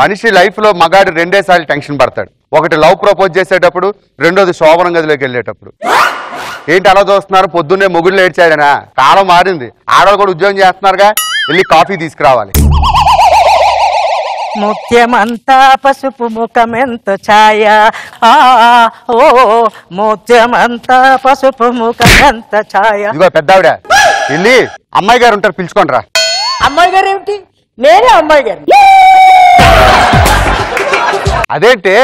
మనిషి లైఫ్లో మగాడు రెండేసార్లు టెన్షన్ పడతాడు. ఒకటి లవ్ ప్రపోజ్ చేసేటప్పుడు రెండోది శోభనం గదిలోకి వెళ్ళేటప్పుడు. ఏంటి అలా చూస్తున్నారు? పొద్దున్నే మొగుళ్ళు ఏడ్చాడనా కాలం మారింది. ఆడవాళ్ళు కూడా ఉద్యోగం చేస్తున్నారుగా? వెళ్ళి కాఫీ తీసుకురావాలి. ముత్యమంతా పసుపు ముఖమెంత ఛాయ. ఆ ఓ ముత్యమంతా పసుపు ముఖమెంత ఛాయ. ఇదిగో పెద్దావిడ. వెళ్ళి అమ్మాయి గారు ఉంటారు పిలుచుకోండి రా. అమ్మాయి గారు ఏమిటి? నేనే అమ్మాయి గారు అదేంటి?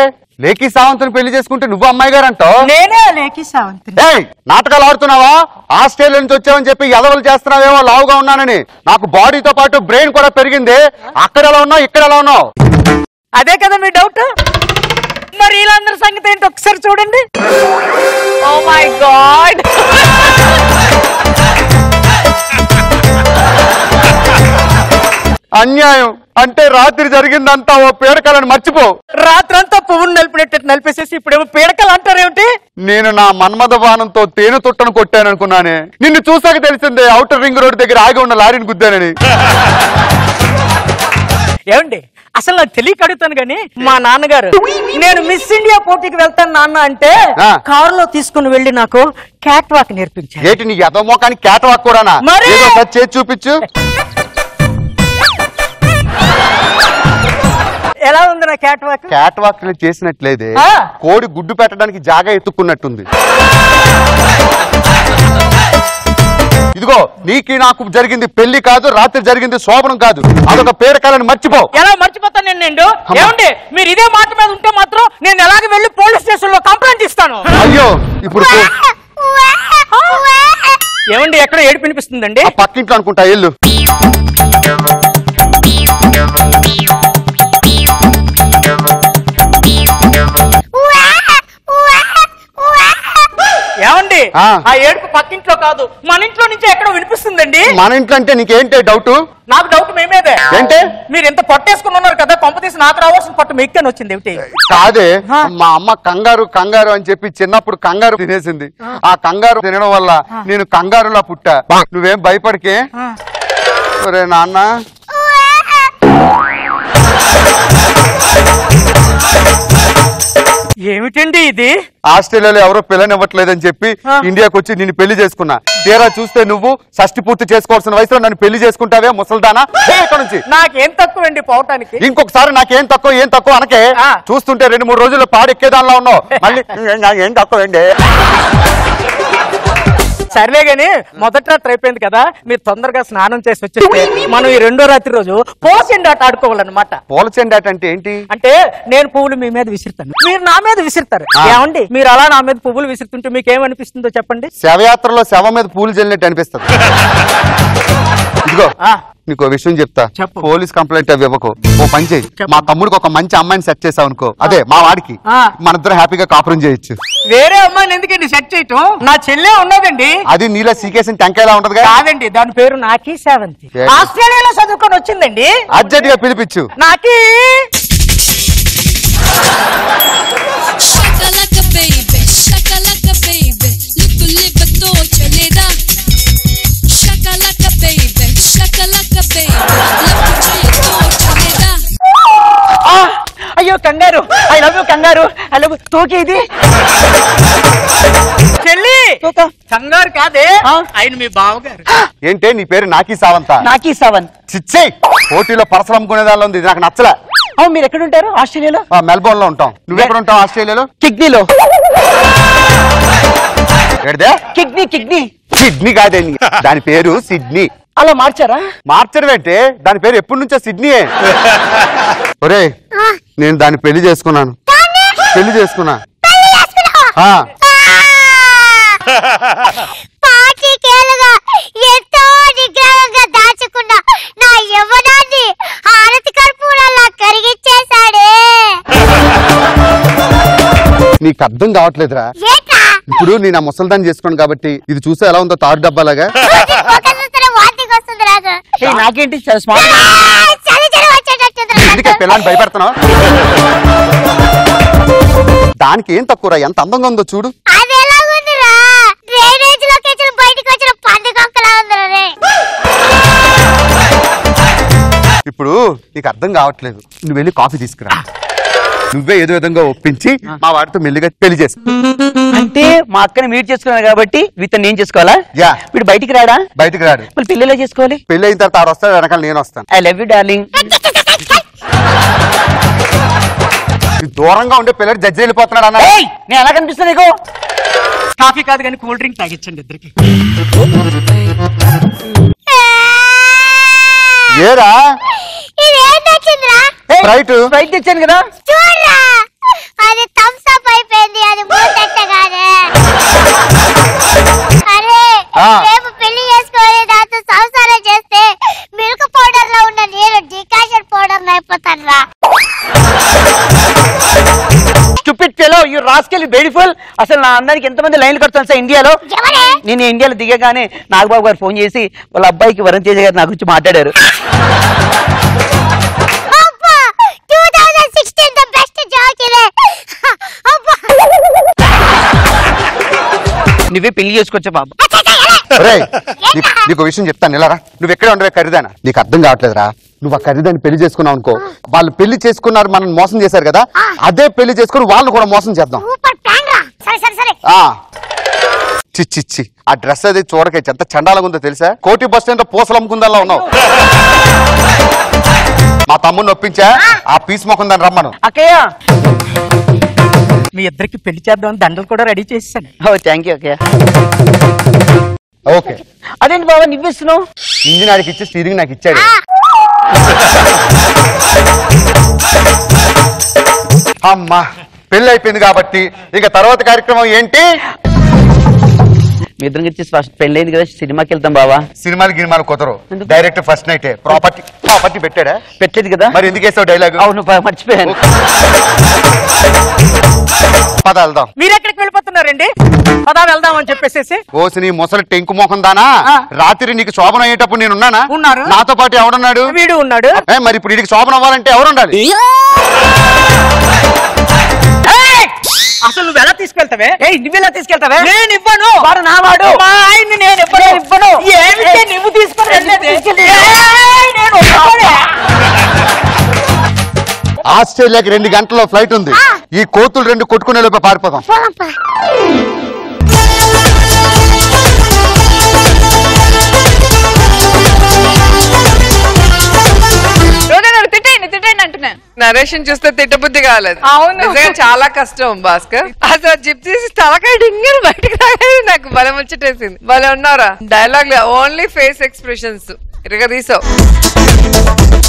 లేఖీ సావంతుని పెళ్ళి చేసుకుంటే నువ్వు అమ్మాయి గారు అంటావు నేనే లేఖి సావంతిని. ఏయ్ నాటకాలు ఆడుతున్నావా? ఆస్ట్రేలియా నుంచి వచ్చావని చెప్పి ఎదవలు చేస్తున్నావేమో లావుగా ఉన్నానని. నాకు బాడీతో పాటు బ్రెయిన్ కూడా పెరిగింది. అక్కడ ఎలా ఉన్నావు? ఇక్కడ ఎలా ఉన్నావు? అదే కదా మీ డౌట్? మరి వీళ్ళందరి సంగతి ఏంటి? ఒకసారి చూడండి. Oh my god. అన్యాయం. అంటే రాత్రి జరిగిందంతా ఓ పీడకలను మర్చిపో. రాత్రంతా పువ్వును నలిపినట్టు నలిపేసేసి ఇప్పుడేమో పీడకలు అంటారేమిటి? నేను నా మన్మథ బాణంతో తేనె తుట్టను కొట్టాను అనుకున్నానే నిన్ను చూసాక తెలిసిందే అవుటర్ రింగ్ రోడ్ దగ్గర ఆగి ఉన్న లారీని గుద్దానని. ఏమండి? అసలు నాకు తెలియక అడుగుతాను కానీ మా నాన్నగారు నేను మిస్ ఇండియా పోటీకి వెళ్తాను నాన్న అంటే. కారులో తీసుకుని వెళ్ళి నాకు క్యాట్ వాక్ నేర్పించారు. ఏటి నీ ఎదో మోకానికి కేటవాక్ కూడానా? మరి? ఏదో ఒకసారి చేసి చూపించు. ఎలా ఉంది నా క్యాట్ వాక్ క్యాట్ వాక్ చేసినట్లేదే. ఆ. కోడి గుడ్డు పెట్టడానికి జాగా ఎత్తుకున్నట్టుంది ఇదిగో నీకి నాకు జరిగింది పెళ్ళి కాదు రాత్రి జరిగింది శోభనం కాదు. అదొక పేడకాలని మర్చిపో. ఎలా మర్చిపోతాను నేను అమ్మా. ఏమండి మీరు ఇదే మాట మీద ఉంటే మాత్రం నేను ఎలాగ వెళ్ళి పోలీస్ స్టేషన్లో కంప్లైంట్ ఇస్తాను? అయ్యో ఇప్పుడు పో- ఏమండి ఎక్కడ ఏడుపు వినిపిస్తుందండి? పక్కింట్లో అనుకుంటా ఇల్లు ఏమండి ఆ. ఆ ఏడుపు పక్కింట్లో కాదు. మన ఇంట్లో నుంచి ఎక్కడో వినిపిస్తుందండి. మన ఇంట్లో అంటే నీకేంటే డౌట్? నాకు డౌట్ మేమేదే. ఏంటి? మీరు ఎంత పట్టేసుకుని ఉన్నారు కదా పంప తీసి నాకు రావాల్సిన పట్టు మీకని వచ్చింది ఏమిటి? కాదే. మా అమ్మ కంగారు కంగారు అని చెప్పి చిన్నప్పుడు కంగారు తినేసింది. ఆ. కంగారు తినడం వల్ల నేను కంగారులా పుట్టా. నువ్వేం భయపడికే? ఒరే నాన్న. ఏమిటండి ఇది? ఆస్ట్రేలియాలో ఎవరో పిల్లనివ్వట్లేదని చెప్పి. ఇండియాకి వచ్చి నేను పెళ్ళి చేసుకున్నా. తీరా చూస్తే నువ్వు షష్టి పూర్తి చేసుకోవాల్సిన వయసులో నన్ను పెళ్ళి చేసుకుంటావే ముసల్దానా? నుంచి. నాకేం తక్కువ అండి పోవటానికి. ఇంకొకసారి నాకేం తక్కువ ఏం తక్కువ అనకే. చూస్తుంటే రెండు మూడు రోజుల్లో పాడెక్కేదానిలో ఉన్నావు. మళ్ళీ "నా- ఏం తక్కువ అండి సర్లే గాని మొదటి రాత్రి అయిపోయింది కదా మీరు తొందరగా స్నానం చేసి వచ్చేస్తే మనం ఈ రెండో రాత్రి రోజు పోసిండి ఆట ఆడుకోవాలన్నమాట. పోలచెండాట అంటే ఏంటి? అంటే నేను పువ్వులు మీ మీద విసురుతాను. మీరు నా మీద విసురుతారు. ఏమండి? మీరు అలా నా మీద పువ్వులు విసురుతుంటే మీకు ఏమనిపిస్తుందో చెప్పండి? శవయాత్రలో శవం మీద పూలు చల్లినట్టు అనిపిస్తుంది. ఇదిగో ఆ. నీకు విషయం చెప్తా. పోలీస్ కంప్లైంట్ అవి ఇవ్వకు. ఓ పని చేయి. మా తమ్ముడికి ఒక మంచి అమ్మాయిని సెట్ చేసావు అనుకో. అదే మా వాడికి. మన ఇద్దరు హ్యాపీగా కాపురం చేయొచ్చు. వేరే అమ్మాయిని ఎందుకండి సెట్ చేయటం? నా చెల్లె ఉన్నదండి. అది నీలో సీకేసిన టెంకాయలా ఉంటదిగా? కాదండి దాని పేరు నాకి సెవెంత్? ఆస్ట్రేలియాలో చదువుకొని వచ్చిందండి. అర్జెంట్గా పిలిపించు. నాకి అయ్యో కంగారు. ఐ లవ్ యూ కంగారు. ఐ లవ్ తోకి ఇది. చెల్లి! కంగారు కాదే? ఆయన మీ బావగారు. ఏంటే నీ పేరు నాకి సావంత? నాకి సెవెన్ చిచ్చే పోటీలో పరసలు అమ్ముకునే దానిలో ఉంది ఇది నాకు నచ్చలే. అవును మీరు ఎక్కడ ఉంటారు ఆస్ట్రేలియాలో? ఆ, మెల్బోర్న్లో ఉంటాం నువ్వెక్కడ ఉంటావు ఆస్ట్రేలియాలో? కిడ్నీలో. ఎడదే కిడ్నీ కిడ్నీ. సిడ్నీ కాదే నీ. దాని పేరు సిడ్నీ. అలా మార్చారా? మార్చడం ఏంటే దాని పేరు ఎప్పటి నుంచో సిడ్నీయే. ఒరే నేను దాన్ని పెళ్ళి చేసుకున్నాను. పెళ్ళి చేసుకున్నా. ఆ, పాతికేళ్ళుగా ఎంతో నిగ్రహంగా దాచుకున్న నా యవ్వనాన్ని హారతి కర్పూరంలా కరిగిచ్చేశాడే నీకు అర్థం కావట్లేదురా. ఏటా ఇప్పుడు నేను ఆ ముసల్దాన్ని చేసుకోను కాబట్టి ఇది చూస్తే ఎలా ఉందో తాడు డబ్బాలాగా. ఒక చూస్తే వాంతికి వస్తుంది రాజు ఏ, నాకేంటి చాలా స్మార్ట్ చలి చలి వచ్చేటట్టుంది ఎందుకే పిల్లని భయపెడుతున్నావు. దానికి ఏం తక్కువరా? ఎంత అందంగా ఉందో చూడు. ఇప్పుడు నీకు అర్థం కావట్లేదు. నువ్వు వెళ్ళి కాఫీ తీసుకురా. నువ్వే ఏదో విధంగా ఒప్పించి మా వాడితో మెల్లిగా పెళ్ళి చేసుకో అంటే మా అక్కని మీట్ చేసుకున్నాను కాబట్టి వీటిని నేను చేసుకోవాలా? యా. వీడు బయటికి రాడా? బయటికి రాడు. మళ్ళీ పెళ్ళిలో చేసుకోవాలి? పెళ్ళి అయిన తర్వాత ఆడు వస్తాడు వెనకాల నేను వస్తాను. ఐ లవ్ యూ డార్లింగ్ ఈ దూరంగా ఉండే పిల్లడు జడ్జి వెళ్ళిపోతున్నాడు అన్న ఏయ్ నేను ఎలా కనిపిస్తున్నా నీకు? కాఫీ కాదు కానీ కూల్ డ్రింక్ తాగించండి ఇద్దరికి. ఏరా? స్ప్రైట్ బయట తెచ్చాను కదా. చూడరా. అది థమ్స్ అప్ అయిపోయింది అది మూతెట్ట కాదే. అరే ఆ. రేపు పెళ్ళి చేసుకొని దాంతో సంసారం చేస్తే మిల్క్ పౌడర్లో ఉన్న నీరు డికాషన్ పౌడర్ అయిపోతాను రా stupid fellow you rascal beautiful అసలు నా అందరికి ఎంతమంది లైన్లు కడుతాను సార్ ఇండియాలో? నేను ఇండియాలో దిగగానే నాగబాబు గారు ఫోన్ చేసి వాళ్ళ అబ్బాయికి వరం తేజ గారు నా గురించి మాట్లాడారు. నువ్వే పెళ్ళి చేసుకోవచ్చా బాబు. రేయ్, నీకు విషయం చెప్తాను ఇలా రా. నువ్వు ఎక్కడే ఉండవే ఖరీదానా? నీకు అర్థం కావట్లేదురా. నువ్వు ఆ ఖరీదాన్ని పెళ్ళి చేసుకున్నావు అనుకో వాళ్ళు పెళ్ళి చేసుకున్నారు మనం మోసం చేశారు కదా అదే పెళ్ళి చేసుకుని వాళ్ళు కూడా మోసం చేద్దాం. సూపర్ ప్లాన్ రా. సరే సరే సరే. ఆ. చిచ్చిచ్చి ఆ డ్రెస్ అది చూడకే ఎంత చండాలంగా ఉందో తెలుసా? కోటి బస్ స్టాండ్ పూసలు అమ్ముకుందల్లా ఉన్నావు. మా తమ్ముడిని ఒప్పించా? ఆ. పీస్ మొఖం దాన్ని రమ్మను. అక్కయ్య! మీ ఇద్దరికి పెళ్ళి చేద్దామని దండలు కూడా రెడీ చేసేసాను. ఓ థ్యాంక్ యూ అక్కయ్య. ఓకే. అదేంటి బాబా నువ్వేస్తున్నావు? ఇంజిన్ ఆడికి ఇచ్చి స్టీరింగ్ నాకు ఇచ్చాడు. అమ్మా పెళ్ళి అయిపోయింది కాబట్టి ఇక తర్వాత కార్యక్రమం ఏంటి? మీ ఇద్దరికి వచ్చి ఫస్ట్ పెళ్ళైంది కదా సినిమాకి వెళ్తాం బాబా సినిమాలు గినిమాలు కుదరు ఎందుకు? Direct first night property property పెట్టాడా? పెట్టలేదు కదా. మరి ఎందుకు వేసావు డైలాగ్ అవును బా- మర్చిపోయాను. పద వెళ్దాం మీరు ఎక్కడికి వెళ్ళిపోతున్నారండి పదా వెళ్దాం అని చెప్పేసేసి ఓసి నీ ముసలి టెంకు మొఖం దానా. రాత్రి నీకు శోభనం అయ్యేటప్పుడు నేను ఉన్నానా ఉన్నారు. నాతో పాటు ఎవడున్నాడు వీడు ఉన్నాడు ఏ, మరి ఇప్పుడు వీడికి శోభనం అవ్వాలంటే ఎవరు ఉండాలి ఏయ్! అసలు నువ్వు ఎలా తీసుకెళ్తావే ఏయ్ నువ్వు ఎలా తీసుకెళ్తావే నేను ఇవ్వను వాడు నా వాడు. మా ఆయన్ని నేను ఇవ్వను ఇవ్వను. ఏమిటే! నువ్వు తీసుకొని! నేను. ఆస్ట్రేలియాకి రెండు గంటల్లో ఫ్లైట్ ఉంది. ఈ కోతులు రెండు కొట్టుకునే లోపే పారిపోదాం. నరేషన్ చూస్తే తిట్టబుద్ధి కాలేదు. అవును. నిజంగా చాలా కష్టం భాస్కర్. అసలు జిప్ తీసి తలకాయ డింగర్ బయటకు రాగానే నాకు బలం వచ్చేటేసింది. భలే ఉన్నారా? డైలాగ్ ఓన్లీ ఫేస్ ఎక్స్ప్రెషన్స్ ఇరగ తీసావు.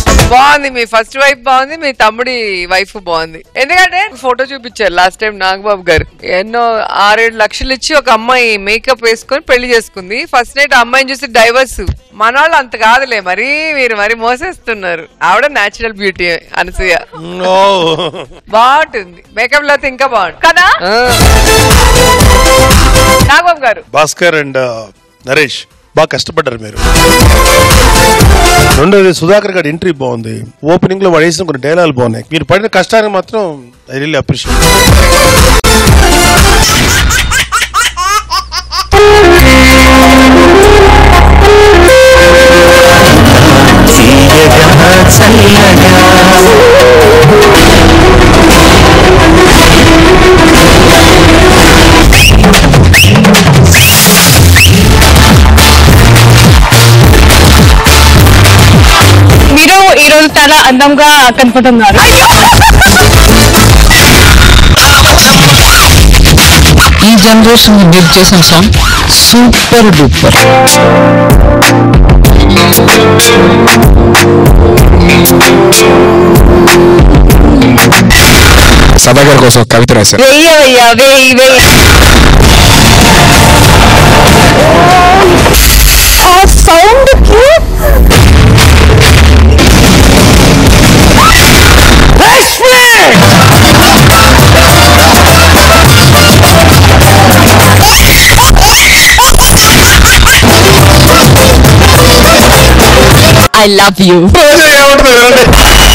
బాగుంది మీ ఫస్ట్ వైఫ్ బాగుంది మీ తమ్ముడి వైఫ్ బాగుంది. ఎందుకంటే ఫోటో చూపించారు లాస్ట్ టైం నాగబాబు గారు. ఎన్నో ఆరేడు లక్షలు ఇచ్చి ఒక అమ్మాయి మేకప్ వేసుకొని పెళ్ళి చేసుకుంది. ఫస్ట్ నైట్ అమ్మాయిని చూసి డైవర్స్ మన వాళ్ళు అంత కాదులే మరి మీరు మరి మోసేస్తున్నారు. ఆవిడ నేచురల్ బ్యూటీ అనసూయ. బాగుంటుంది. మేకప్ లేకపోతే ఇంకా బాగుంటుంది. కదా. నాగబాబు గారు. భాస్కర్ అండ్ నరేష్. బాగా కష్టపడ్డారు మీరు. రెండోది సుధాకర్ గారి ఎంట్రీ బాగుంది. ఓపెనింగ్లో వాడు వేసిన కొన్ని డైలాగులు బాగున్నాయి. మీరు పడిన కష్టాన్ని మాత్రం ఐ రియల్లీ అప్రిషియేట్ చల్లగా చాలా అందంగా కనపడుతున్నారు. ఈ జనరేషన్ మీరు చేసిన సాంగ్ సూపర్ డూపర్. సభా గారి కోసం కవిత రాశారు. వెయ్యవయ్యా వెయ్యి వెయ్యి. ఐ లవ్ యూ ఏమంటుంది